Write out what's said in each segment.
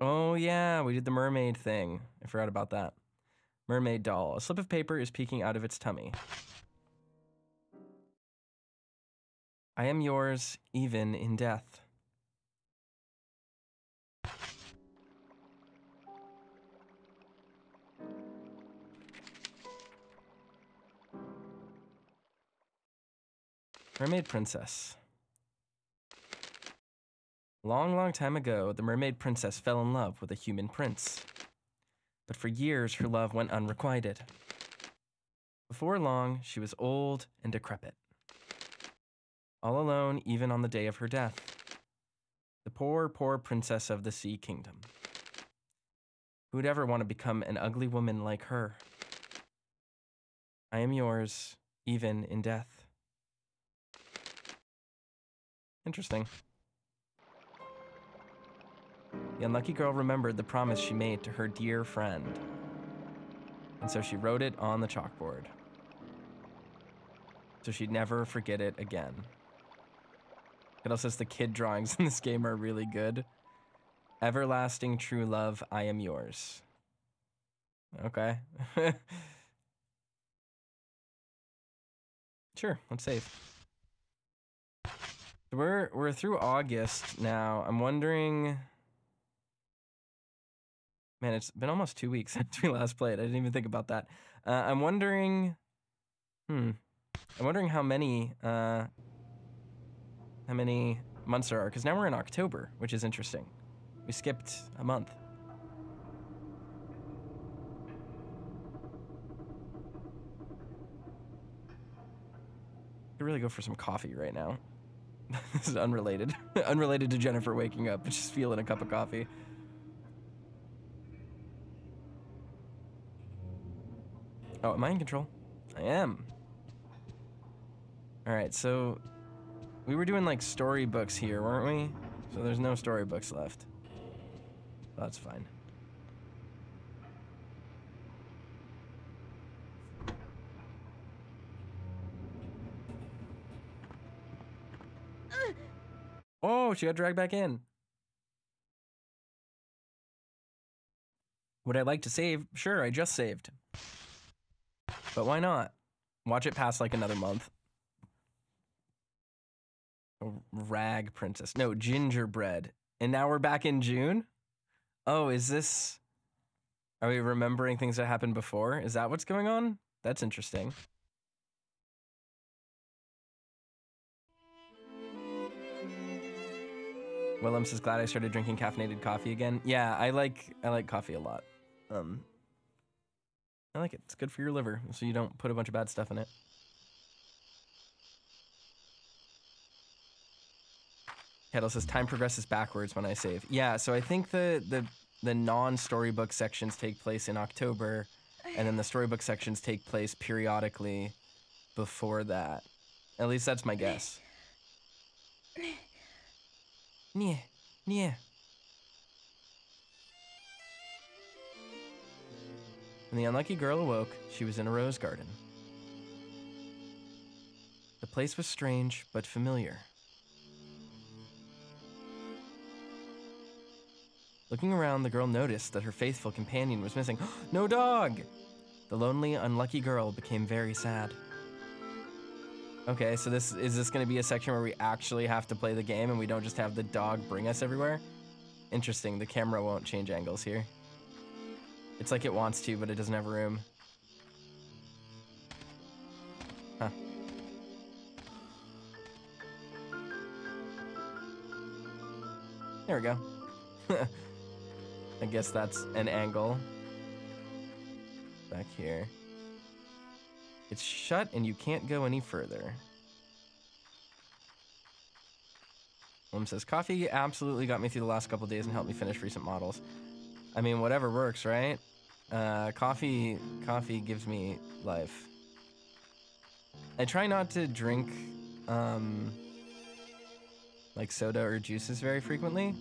Oh yeah, we did the mermaid thing. I forgot about that. Mermaid doll. A slip of paper is peeking out of its tummy. I am yours, even in death. Mermaid Princess. Long, long time ago, the mermaid princess fell in love with a human prince. But for years, her love went unrequited. Before long, she was old and decrepit. All alone, even on the day of her death. The poor, poor princess of the Sea Kingdom. Who would ever want to become an ugly woman like her? I am yours, even in death. Interesting. The unlucky girl remembered the promise she made to her dear friend. And so she wrote it on the chalkboard. So she'd never forget it again. It also says the kid drawings in this game are really good. Everlasting true love, I am yours. Okay. sure, let's save. We're we're through August now. I'm wondering Man, it's been almost two weeks since we last played. I didn't even think about that. Uh, I'm wondering. Hmm. I'm wondering how many. Uh, how many months there are? Because now we're in October, which is interesting. We skipped a month. I could really go for some coffee right now. this is unrelated. unrelated to Jennifer waking up, just feeling a cup of coffee. Oh, am I in control? I am. Alright, so we were doing like storybooks here, weren't we? So there's no storybooks left. That's fine. Oh, she got dragged back in. Would I like to save? Sure, I just saved. But why not? Watch it pass like another month. Rag princess. No, gingerbread. And now we're back in June? Oh, is this. Are we remembering things that happened before? Is that what's going on? That's interesting. Willem says, glad I started drinking caffeinated coffee again. Yeah, I like I like coffee a lot. Um, I like it. It's good for your liver, so you don't put a bunch of bad stuff in it. Kettle says time progresses backwards when I save. Yeah, so I think the the the non-storybook sections take place in October, and then the storybook sections take place periodically before that. At least that's my guess. Yeah, yeah. When the unlucky girl awoke, she was in a rose garden. The place was strange but familiar. Looking around, the girl noticed that her faithful companion was missing. no dog! The lonely, unlucky girl became very sad. Okay, so this is this going to be a section where we actually have to play the game and we don't just have the dog bring us everywhere? Interesting, the camera won't change angles here. It's like it wants to, but it doesn't have room. Huh. There we go. I guess that's an angle. Back here. It's shut and you can't go any further. William says, coffee absolutely got me through the last couple days and helped me finish recent models. I mean, whatever works, right? Uh, coffee, coffee gives me life. I try not to drink, um, like soda or juices very frequently,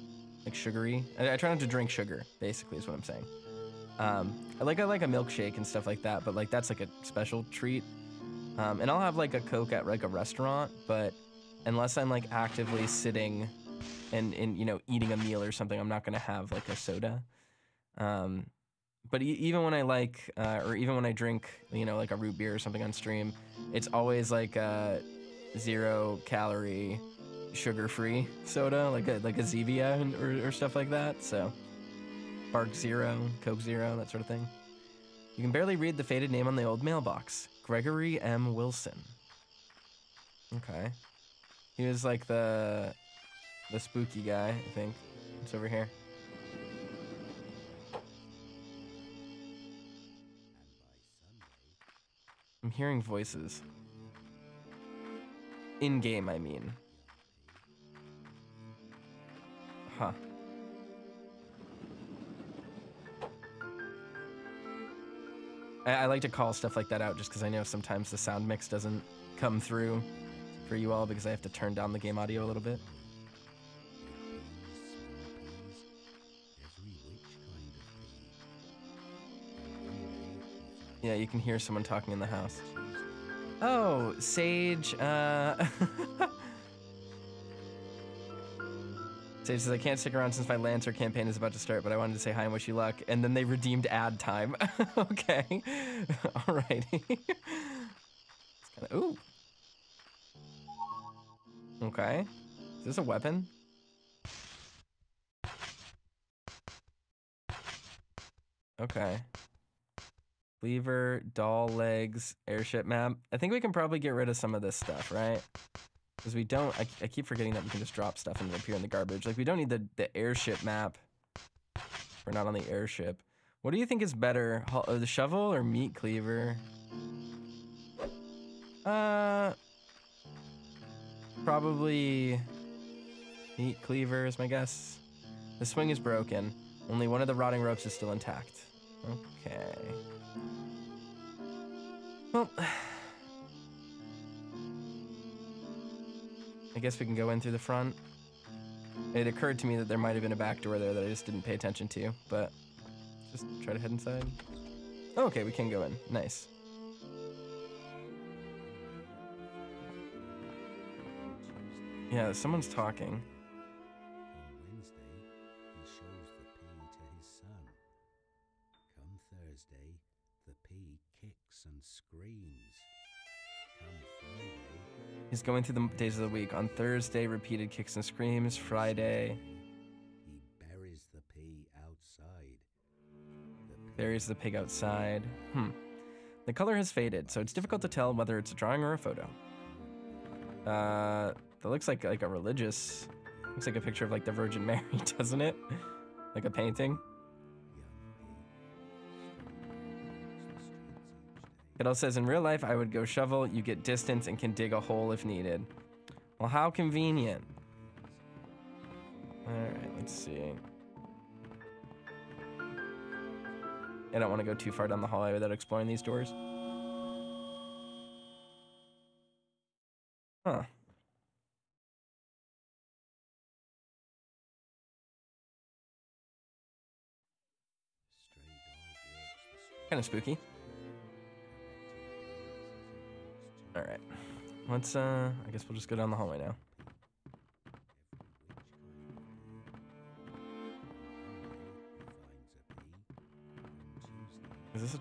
like sugary. I, I try not to drink sugar, basically, is what I'm saying. Um, I like I like a milkshake and stuff like that, but like that's like a special treat. Um, and I'll have like a Coke at like a restaurant, but unless I'm like actively sitting and and you know eating a meal or something, I'm not gonna have like a soda. Um, but e- even when I like, uh, or even when I drink, you know, like a root beer or something on stream, it's always like a zero calorie, sugar free soda, like a like a Zevia or, or stuff like that. So, Bark Zero, Coke Zero, that sort of thing. You can barely read the faded name on the old mailbox. Gregory M. Wilson. Okay. He was like the the spooky guy, I think. It's over here. I'm hearing voices. In game, I mean. Huh. I, I like to call stuff like that out just because I know sometimes the sound mix doesn't come through for you all because I have to turn down the game audio a little bit. Yeah, you can hear someone talking in the house. Oh, Sage, uh... Sage says, I can't stick around since my Lancer campaign is about to start, but I wanted to say hi and wish you luck. And then they redeemed ad time. okay. Alrighty. it's kind of, ooh. Okay. Is this a weapon? Okay. Lever, doll legs, airship map. I think we can probably get rid of some of this stuff, right? Because we don't, I, I keep forgetting that we can just drop stuff and appear in the garbage. Like we don't need the, the airship map. We're not on the airship. What do you think is better, uh, the shovel or meat cleaver? Uh, probably meat cleaver is my guess. The swing is broken. Only one of the rotting ropes is still intact. Okay. Well, I guess we can go in through the front. It occurred to me that there might have been a back door there that I just didn't pay attention to, but just try to head inside. Oh, okay, we can go in. Nice. Yeah, someone's talking. On Wednesday, he shows the to his son. Come Thursday, the pea kicks and screams. Come He's going through the days of the week. On Thursday, repeated kicks and screams. Friday, he buries the pea outside. The pea buries the pig outside. Hmm. The color has faded, so it's difficult to tell whether it's a drawing or a photo. Uh, that looks like like a religious. Looks like a picture of like the Virgin Mary, doesn't it? Like a painting. Says in real life, I would go shovel. You get distance and can dig a hole if needed. Well, how convenient. All right, let's see. I don't want to go too far down the hallway without exploring these doors. Huh. Kind of spooky. All right. Let's, uh, I guess we'll just go down the hallway now. Is this a,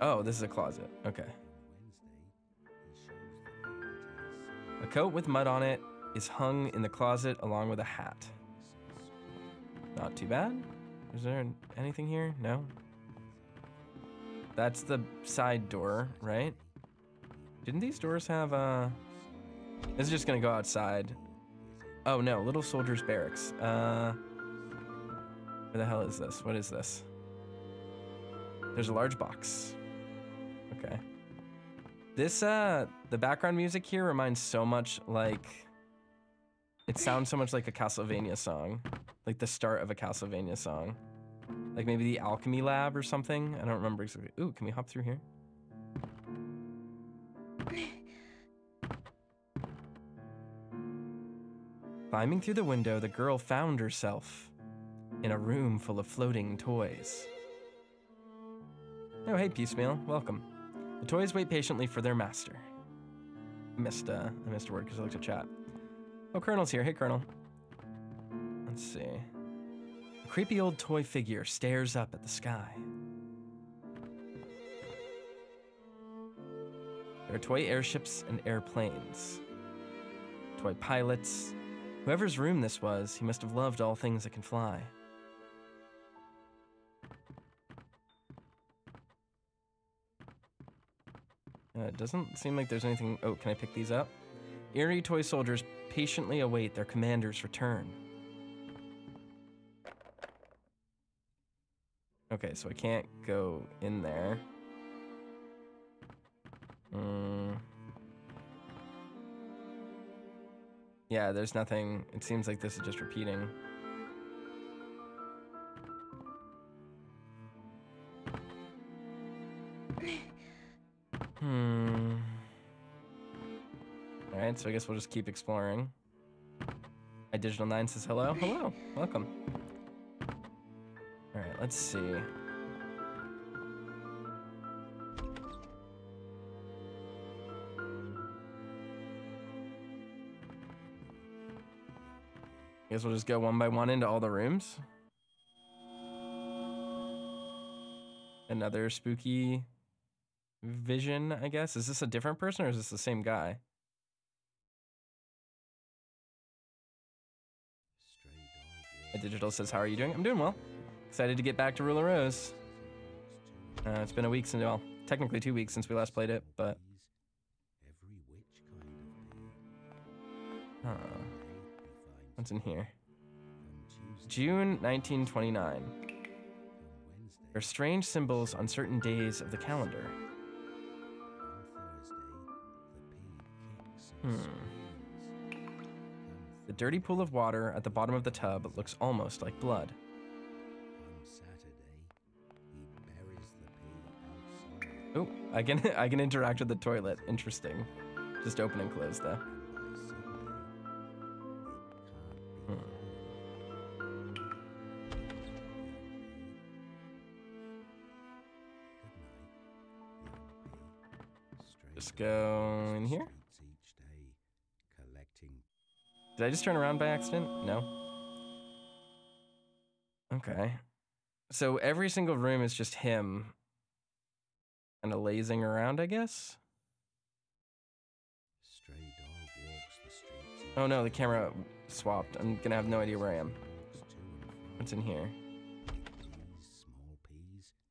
oh, this is a closet. Okay. A coat with mud on it is hung in the closet along with a hat. Not too bad. Is there anything here? No. That's the side door, right? Didn't these doors have uh This is just gonna go outside. Oh no, little soldiers barracks. Uh where the hell is this? What is this? There's a large box. Okay. This uh the background music here reminds so much like it sounds so much like a Castlevania song. Like the start of a Castlevania song. Like maybe the alchemy lab or something. I don't remember exactly. Ooh, can we hop through here? Climbing through the window, the girl found herself in a room full of floating toys. Oh, hey, Piecemeal. Welcome. The toys wait patiently for their master. I missed, uh, I missed a word because I looked at chat. Oh, Colonel's here. Hey, Colonel. Let's see. A creepy old toy figure stares up at the sky. There are toy airships and airplanes. Toy pilots. Whoever's room this was, he must have loved all things that can fly. Uh, it doesn't seem like there's anything. Oh, can I pick these up? Eerie toy soldiers patiently await their commander's return. Okay, so I can't go in there. Yeah, there's nothing. It seems like this is just repeating. Hmm. Alright, so I guess we'll just keep exploring. My Digital 9 says hello. Hello, welcome. Alright, let's see. Guess we'll just go one by one into all the rooms. Another spooky vision, I guess. Is this a different person or is this the same guy? A Digital says, How are you doing? I'm doing well. Excited to get back to Rule of Rose. Uh, it's been a week since, well, technically two weeks since we last played it, but. Every which kind of Huh. What's in here? June 1929. There are strange symbols on certain days of the calendar. Hmm. The dirty pool of water at the bottom of the tub looks almost like blood. Oh, I can I can interact with the toilet. Interesting. Just open and close though. Go in here. Did I just turn around by accident? No. Okay. So every single room is just him kind of lazing around, I guess. Oh no, the camera swapped. I'm gonna have no idea where I am. What's in here?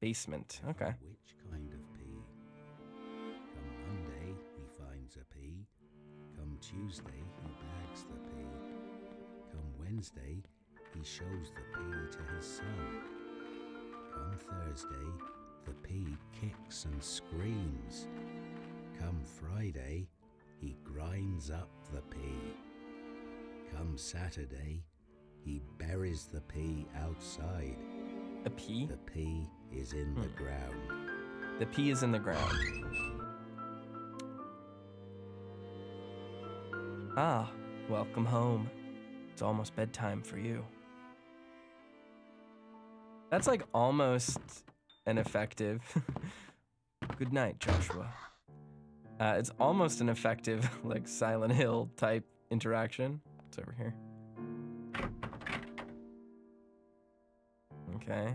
Basement. Okay. Tuesday, he bags the pea. Come Wednesday, he shows the pea to his son. Come Thursday, the pea kicks and screams. Come Friday, he grinds up the pea. Come Saturday, he buries the pea outside. A pea? The pea is in the Hmm. ground. The pea is in the ground. Ah, welcome home. It's almost bedtime for you. That's like almost an effective. Good night, Joshua. Uh, it's almost an effective, like Silent Hill type interaction. It's over here. Okay.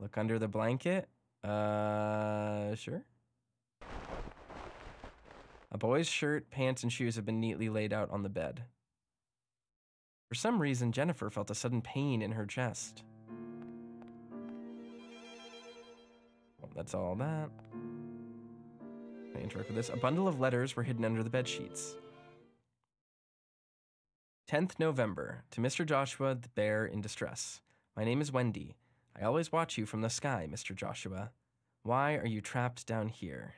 Look under the blanket. Uh, sure. A boy's shirt, pants, and shoes have been neatly laid out on the bed. For some reason, Jennifer felt a sudden pain in her chest. Well, that's all that. I interact with this. A bundle of letters were hidden under the bed sheets. 10th November to Mr. Joshua the Bear in Distress. My name is Wendy. I always watch you from the sky, Mr. Joshua. Why are you trapped down here?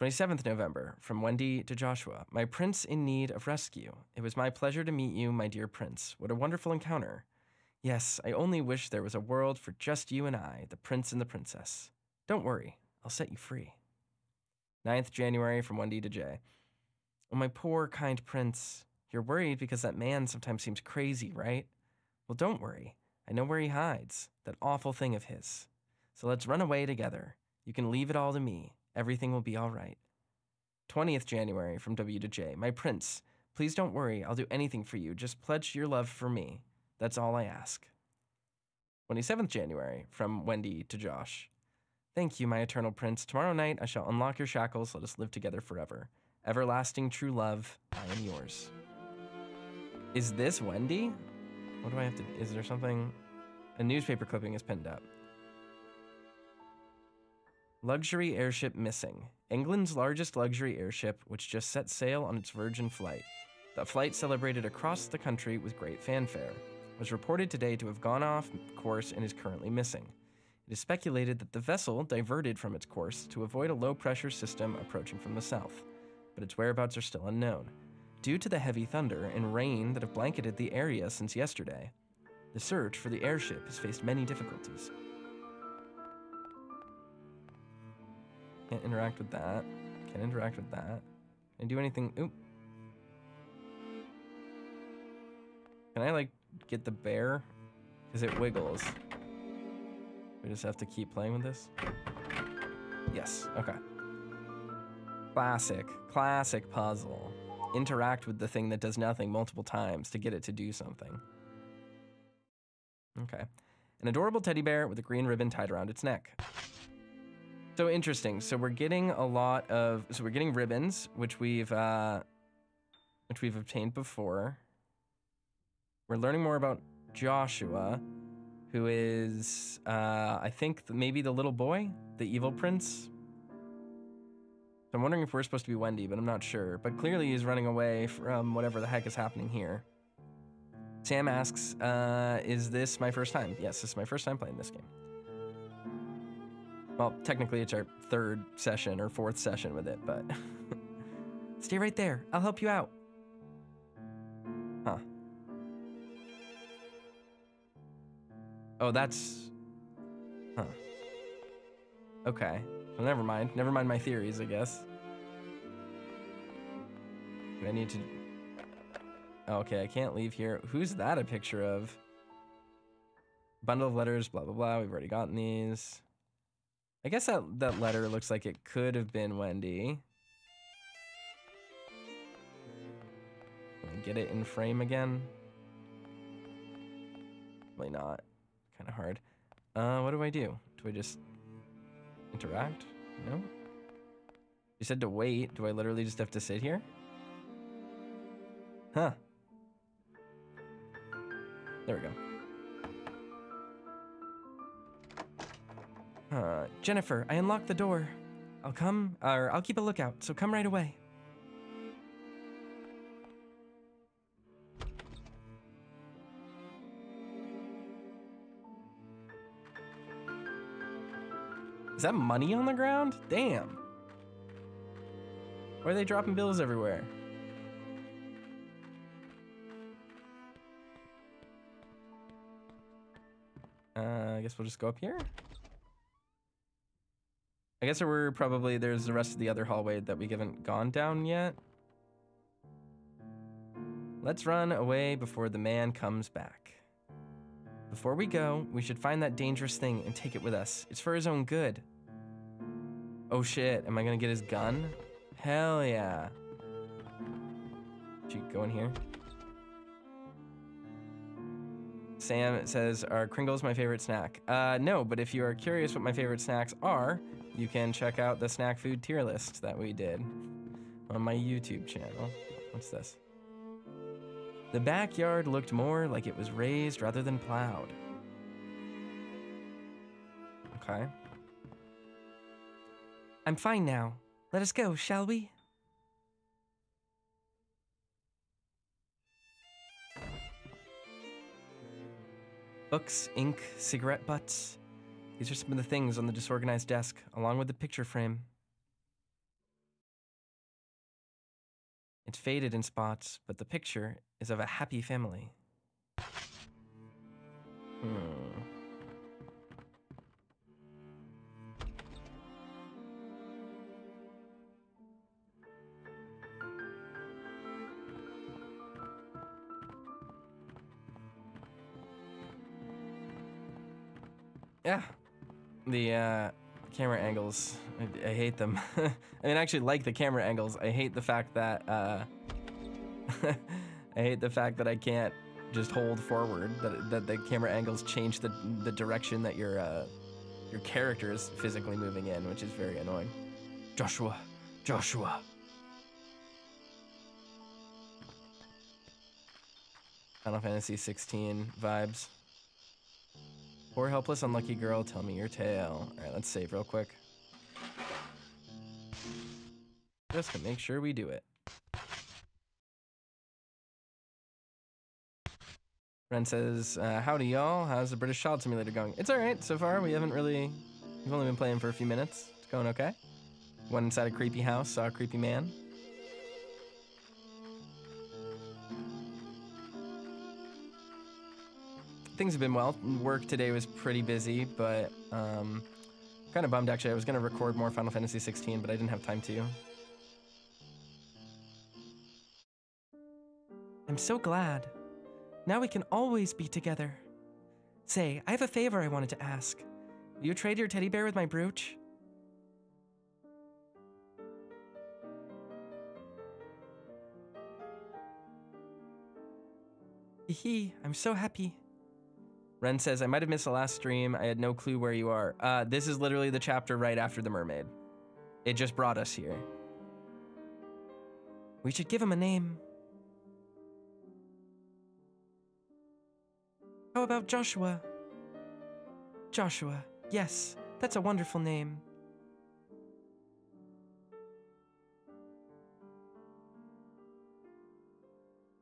27th November, from Wendy to Joshua. My prince in need of rescue. It was my pleasure to meet you, my dear prince. What a wonderful encounter. Yes, I only wish there was a world for just you and I, the prince and the princess. Don't worry, I'll set you free. 9th January, from Wendy to Jay. Oh, my poor, kind prince. You're worried because that man sometimes seems crazy, right? Well, don't worry. I know where he hides, that awful thing of his. So let's run away together. You can leave it all to me. Everything will be all right. 20th January from W to J. My prince, please don't worry. I'll do anything for you. Just pledge your love for me. That's all I ask. 27th January from Wendy to Josh. Thank you, my eternal prince. Tomorrow night I shall unlock your shackles. Let us live together forever. Everlasting true love, I am yours. Is this Wendy? What do I have to? Is there something? A newspaper clipping is pinned up. Luxury airship missing. England's largest luxury airship, which just set sail on its Virgin flight. The flight celebrated across the country with great fanfare. Was reported today to have gone off course and is currently missing. It is speculated that the vessel diverted from its course to avoid a low pressure system approaching from the south, but its whereabouts are still unknown. Due to the heavy thunder and rain that have blanketed the area since yesterday, the search for the airship has faced many difficulties. Can't interact with that. Can't interact with that. Can I do anything? Oop. Can I like get the bear? Because it wiggles. We just have to keep playing with this? Yes, okay. Classic, classic puzzle. Interact with the thing that does nothing multiple times to get it to do something. Okay. An adorable teddy bear with a green ribbon tied around its neck. So interesting. So we're getting a lot of so we're getting ribbons, which we've uh which we've obtained before. We're learning more about Joshua, who is uh I think maybe the little boy, the evil prince. So I'm wondering if we're supposed to be Wendy, but I'm not sure. But clearly he's running away from whatever the heck is happening here. Sam asks, uh, is this my first time? Yes, this is my first time playing this game. Well, technically it's our third session or fourth session with it, but stay right there. I'll help you out. Huh. Oh, that's Huh. Okay. Never mind. Never mind my theories, I guess. I need to Okay, I can't leave here. Who's that a picture of? Bundle of letters, blah, blah, blah. We've already gotten these. I guess that, that letter looks like it could have been Wendy. Get it in frame again? Probably not. Kind of hard. Uh, what do I do? Do I just interact? No? You said to wait. Do I literally just have to sit here? Huh. There we go. Uh, Jennifer, I unlocked the door. I'll come, or I'll keep a lookout, so come right away. Is that money on the ground? Damn. Why are they dropping bills everywhere? Uh, I guess we'll just go up here. I guess we're probably, there's the rest of the other hallway that we haven't gone down yet. Let's run away before the man comes back. Before we go, we should find that dangerous thing and take it with us. It's for his own good. Oh shit, am I gonna get his gun? Hell yeah. Should you go in here? Sam says, Are Kringles my favorite snack? Uh, no, but if you are curious what my favorite snacks are, you can check out the snack food tier list that we did on my YouTube channel. What's this? The backyard looked more like it was raised rather than plowed. Okay. I'm fine now. Let us go, shall we? Books, ink, cigarette butts. These are some of the things on the disorganized desk, along with the picture frame. It's faded in spots, but the picture is of a happy family. Hmm. Yeah. The uh, camera angles. I, I hate them. I mean, I actually like the camera angles. I hate the fact that uh, I hate the fact that I can't just hold forward. That that the camera angles change the the direction that your uh, your character is physically moving in, which is very annoying. Joshua, Joshua. Final Fantasy 16 vibes. Poor helpless unlucky girl, tell me your tale. Alright, let's save real quick. Just to make sure we do it. Ren says, uh, howdy y'all, how's the British Child Simulator going? It's alright so far, we haven't really, we've only been playing for a few minutes. It's going okay. Went inside a creepy house, saw a creepy man. Things have been well. Work today was pretty busy, but um, kind of bummed actually. I was gonna record more Final Fantasy 16, but I didn't have time to. I'm so glad. Now we can always be together. Say, I have a favor I wanted to ask. Will you trade your teddy bear with my brooch? Hee I'm so happy. Ren says, I might have missed the last stream. I had no clue where you are. Uh, this is literally the chapter right after the mermaid. It just brought us here. We should give him a name. How about Joshua? Joshua, yes, that's a wonderful name.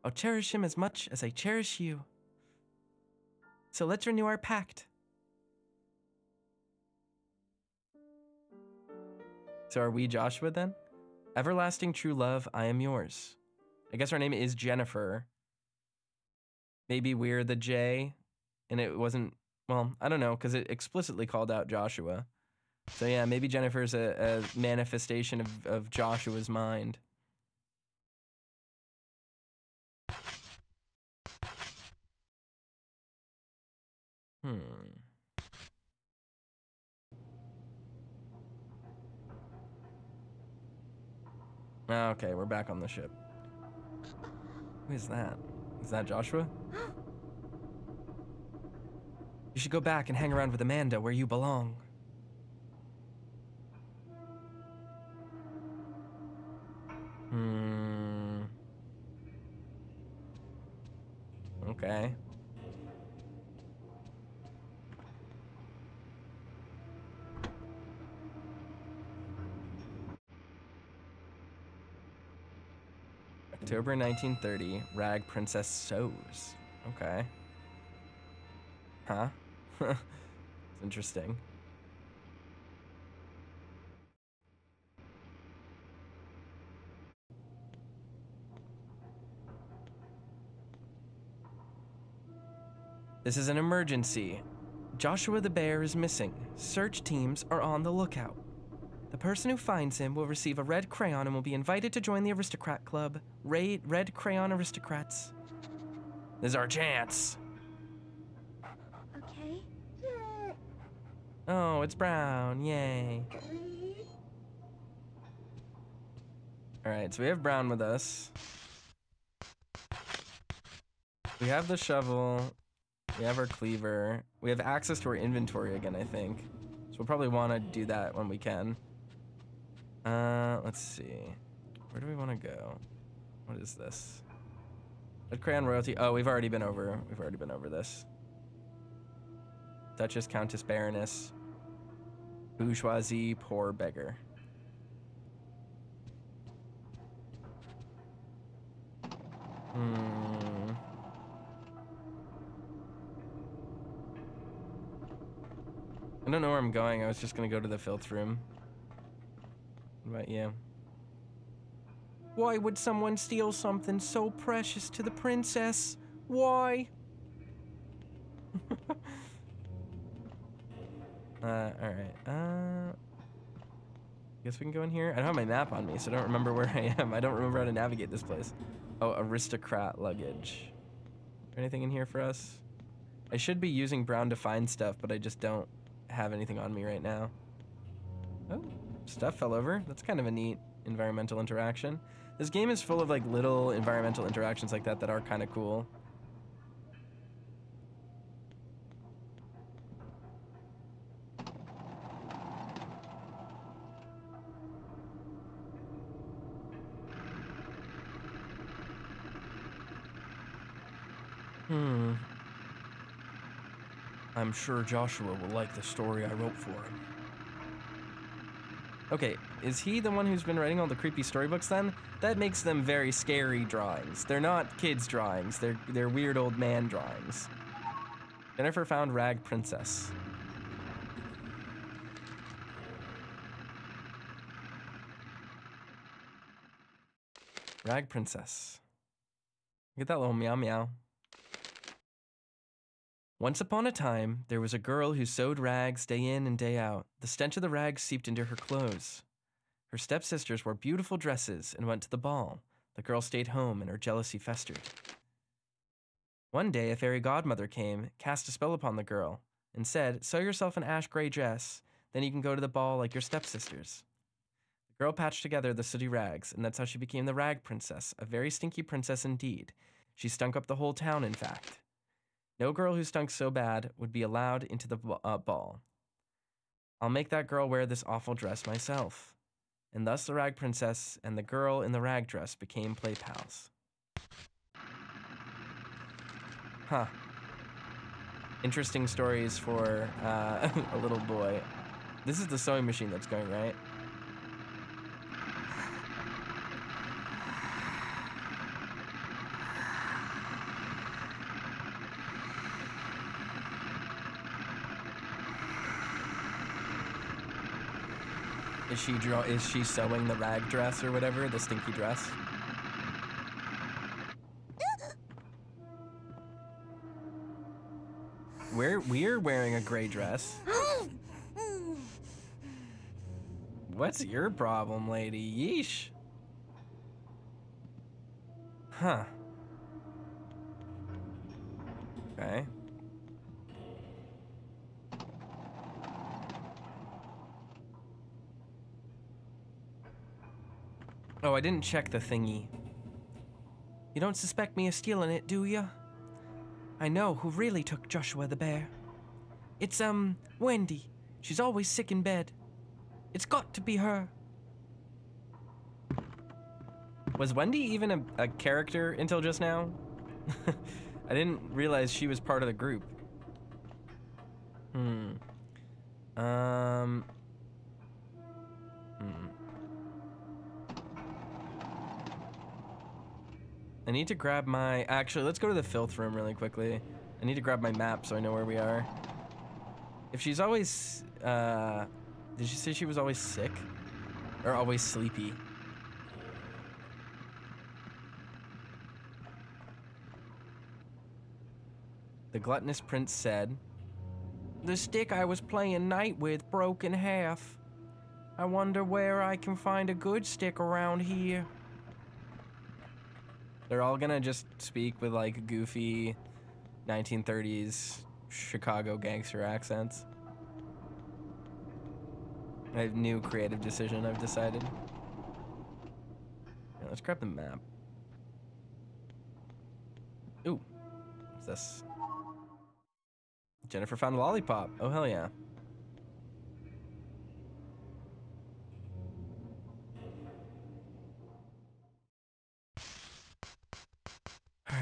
I'll cherish him as much as I cherish you. So let's renew our pact. So are we Joshua then? Everlasting true love, I am yours. I guess our name is Jennifer. Maybe we're the J, and it wasn't, well, I don't know, because it explicitly called out Joshua. So yeah, maybe Jennifer's a, a manifestation of, of Joshua's mind. Hmm. Okay, we're back on the ship. Who is that? Is that Joshua? You should go back and hang around with Amanda where you belong. Hmm. Okay. October 1930, Rag Princess sews. Okay. Huh? it's interesting. This is an emergency. Joshua the bear is missing. Search teams are on the lookout. The person who finds him will receive a red crayon and will be invited to join the Aristocrat Club. Ra- red Crayon Aristocrats. This is our chance. Okay. Oh, it's brown. Yay. Alright, so we have Brown with us. We have the shovel. We have our cleaver. We have access to our inventory again, I think. So we'll probably want to do that when we can. Uh, let's see. Where do we want to go? What is this? Red Crayon Royalty. Oh, we've already been over. We've already been over this. Duchess, Countess, Baroness. Bourgeoisie, poor beggar. Hmm. I don't know where I'm going. I was just gonna go to the filth room. But yeah. Why would someone steal something so precious to the princess? Why? uh, alright. Uh, guess we can go in here. I don't have my map on me, so I don't remember where I am. I don't remember how to navigate this place. Oh, aristocrat luggage. Anything in here for us? I should be using brown to find stuff, but I just don't have anything on me right now. Oh, stuff fell over. That's kind of a neat environmental interaction. This game is full of like little environmental interactions like that that are kind of cool. Hmm. I'm sure Joshua will like the story I wrote for him. Okay, is he the one who's been writing all the creepy storybooks then? That makes them very scary drawings. They're not kids' drawings, they're, they're weird old man drawings. Jennifer found Rag Princess. Rag Princess. Get that little meow meow. Once upon a time, there was a girl who sewed rags day in and day out. The stench of the rags seeped into her clothes. Her stepsisters wore beautiful dresses and went to the ball. The girl stayed home and her jealousy festered. One day, a fairy godmother came, cast a spell upon the girl, and said, Sew yourself an ash gray dress, then you can go to the ball like your stepsisters. The girl patched together the sooty rags, and that's how she became the Rag Princess, a very stinky princess indeed. She stunk up the whole town, in fact. No girl who stunk so bad would be allowed into the uh, ball. I'll make that girl wear this awful dress myself. And thus the rag princess and the girl in the rag dress became play pals. Huh. Interesting stories for uh, a little boy. This is the sewing machine that's going, right? Is she draw? Is she sewing the rag dress or whatever, the stinky dress? We're we're wearing a gray dress. What's your problem, lady? Yeesh. Huh. Okay. I didn't check the thingy. You don't suspect me of stealing it, do you? I know who really took Joshua the bear. It's, um, Wendy. She's always sick in bed. It's got to be her. Was Wendy even a, a character until just now? I didn't realize she was part of the group. Hmm. Um. I need to grab my. Actually, let's go to the filth room really quickly. I need to grab my map so I know where we are. If she's always. Uh, did she say she was always sick? Or always sleepy? The gluttonous prince said, The stick I was playing knight with broke in half. I wonder where I can find a good stick around here. They're all gonna just speak with like goofy 1930s Chicago gangster accents. I have new creative decision I've decided. Let's grab the map. Ooh, what's this? Jennifer found a lollipop. Oh hell yeah.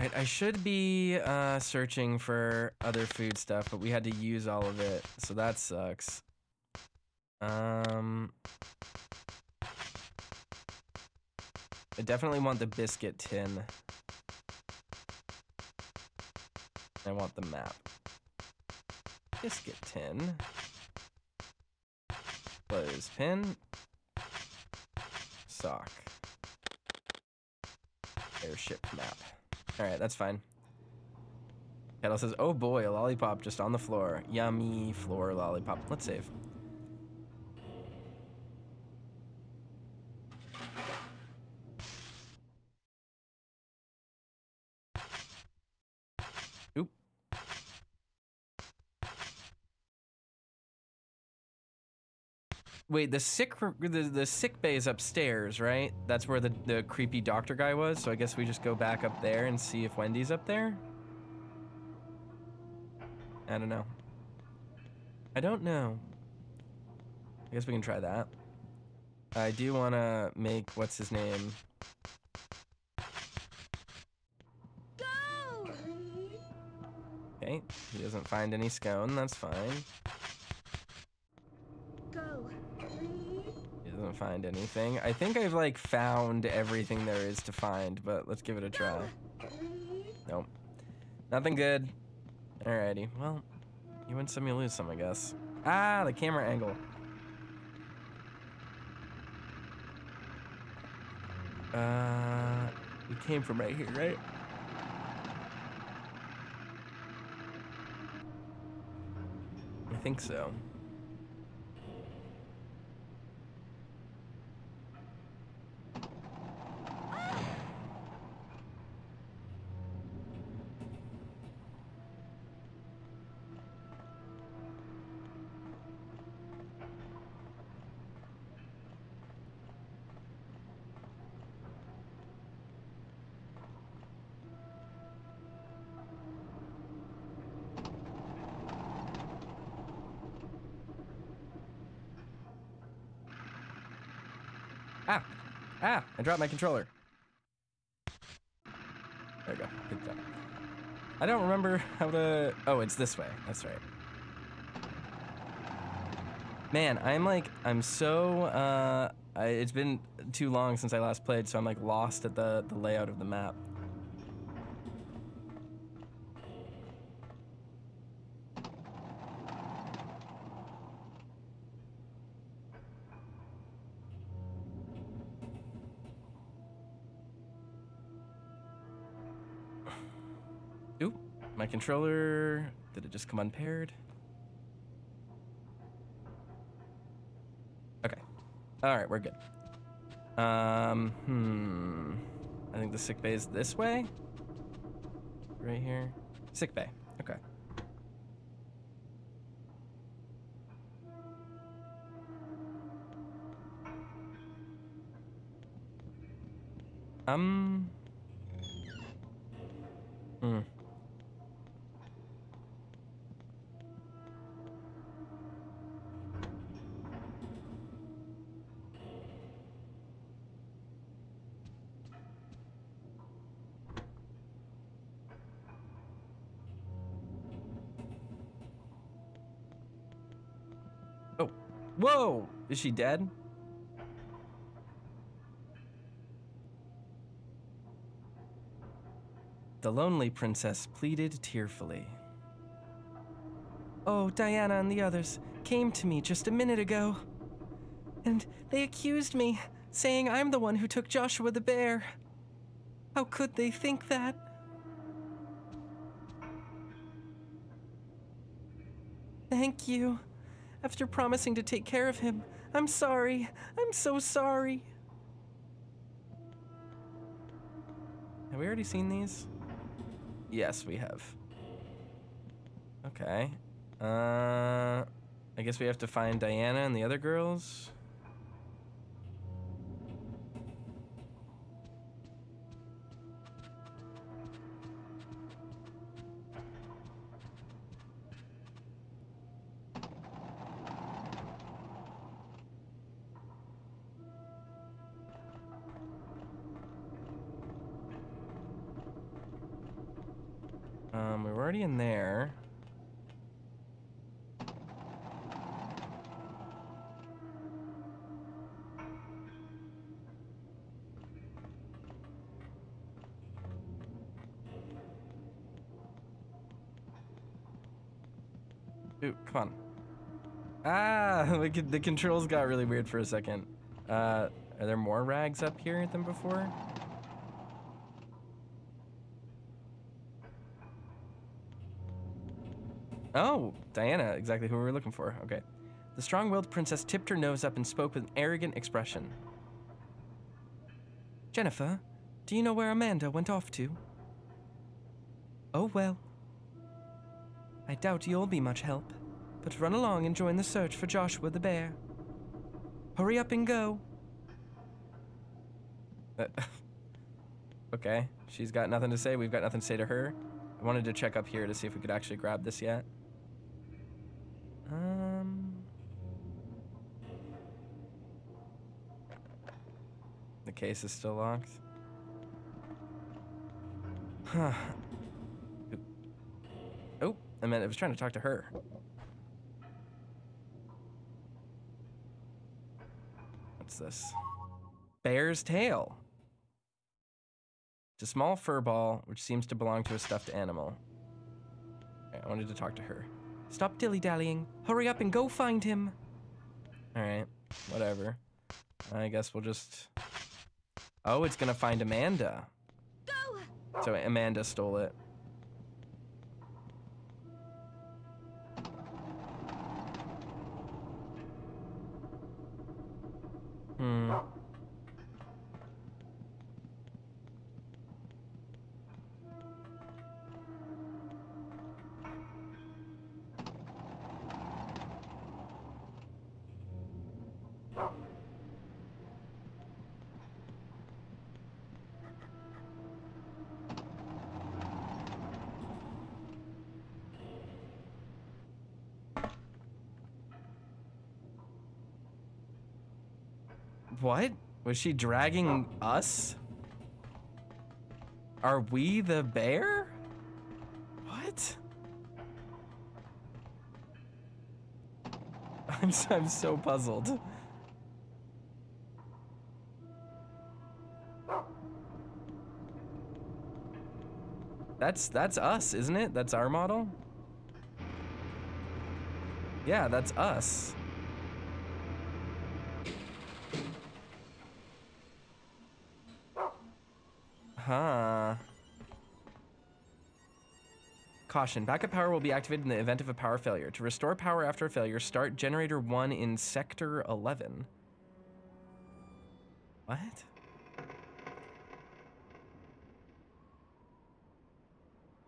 Alright, I should be uh, searching for other food stuff, but we had to use all of it, so that sucks. Um, I definitely want the biscuit tin. I want the map. Biscuit tin. Clothespin. Sock. Airship map. Alright, that's fine. Kettle says, oh boy, a lollipop just on the floor. Yummy floor lollipop. Let's save. Wait, the sick the, the sick bay is upstairs, right? That's where the, the creepy doctor guy was. So I guess we just go back up there and see if Wendy's up there. I don't know. I don't know. I guess we can try that. I do want to make what's his name? Go! Okay, he doesn't find any scone. That's fine. Go. He doesn't find anything. I think I've like found everything there is to find, but let's give it a try. Nope. Nothing good. Alrighty. Well, you win some, you lose some, I guess. Ah, the camera angle. Uh, we came from right here, right? I think so. Ah! I dropped my controller. There we go. Good job. I don't remember how to. Oh, it's this way. That's right. Man, I'm like, I'm so. Uh, I, it's been too long since I last played, so I'm like lost at the the layout of the map. Controller. Did it just come unpaired? Okay. All right, we're good. Um, hmm. I think the sick bay is this way. Right here. Sick bay. Okay. Um. Hmm. Is she dead? The lonely princess pleaded tearfully. Oh, Diana and the others came to me just a minute ago. And they accused me, saying I'm the one who took Joshua the bear. How could they think that? Thank you. After promising to take care of him, I'm sorry. I'm so sorry. Have we already seen these? Yes, we have. Okay. Uh, I guess we have to find Diana and the other girls. Ooh, come on. Ah, the, con- the controls got really weird for a second. Uh, are there more rags up here than before? Oh, Diana, exactly who we were looking for. Okay. The strong willed princess tipped her nose up and spoke with an arrogant expression. Jennifer, do you know where Amanda went off to? Oh well. I doubt you'll be much help, but run along and join the search for Joshua the bear. Hurry up and go. Uh, okay, she's got nothing to say. We've got nothing to say to her. I wanted to check up here to see if we could actually grab this yet. Um. The case is still locked. Huh. I meant I was trying to talk to her. What's this? Bear's tail. It's a small fur ball which seems to belong to a stuffed animal. I wanted to talk to her. Stop dilly dallying. Hurry up and go find him. All right, whatever. I guess we'll just. Oh, it's gonna find Amanda. Go. So Amanda stole it. Hmm. Was she dragging us? Are we the bear? What? I'm so, I'm so puzzled. That's that's us, isn't it? That's our model? Yeah, that's us. Huh. Caution. Backup power will be activated in the event of a power failure. To restore power after a failure, start generator 1 in sector 11. What?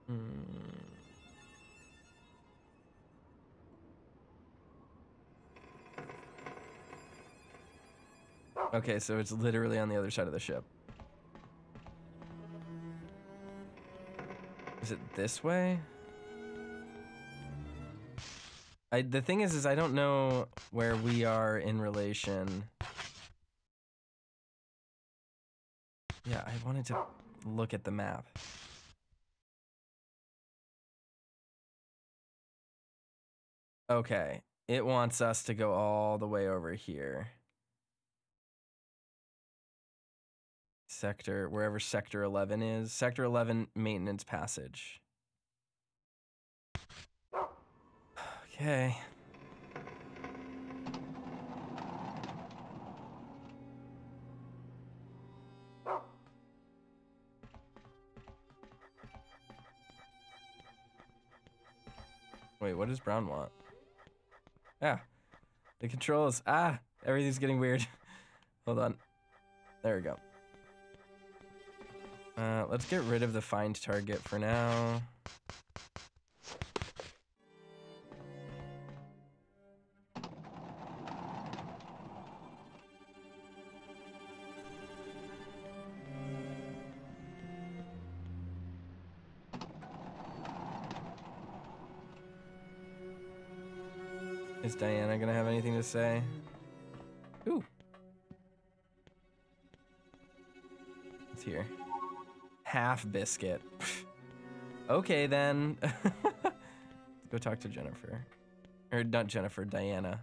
Hmm. Okay, so it's literally on the other side of the ship. It this way? I, the thing is, is I don't know where we are in relation. Yeah, I wanted to look at the map. Okay, it wants us to go all the way over here. Sector, wherever Sector 11 is. Sector 11 maintenance passage. Okay. Wait, what does Brown want? Yeah. The controls. Ah, everything's getting weird. Hold on. There we go. Uh, let's get rid of the find target for now. Is Diana gonna have anything to say? Half biscuit. okay then. Go talk to Jennifer. Or not Jennifer, Diana.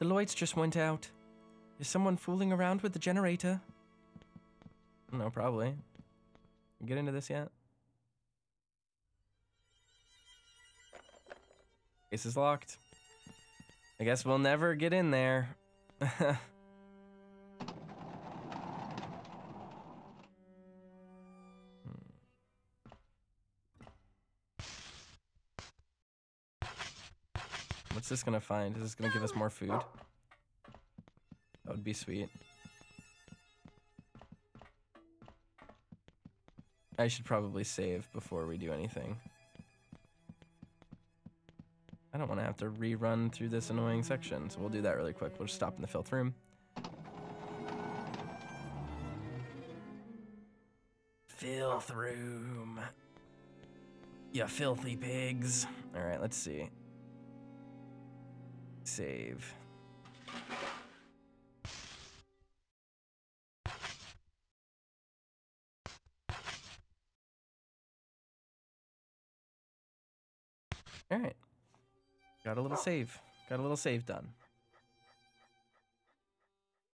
The lights just went out. Is someone fooling around with the generator? No, probably. Get into this yet? Case is locked. I guess we'll never get in there. Hmm. What's this gonna find? Is this gonna give us more food? That would be sweet. I should probably save before we do anything. I don't want to have to rerun through this annoying section, so we'll do that really quick. We'll just stop in the filth room. Filth room. You filthy pigs. All right, let's see. Save. All right. Got a little save. Got a little save done.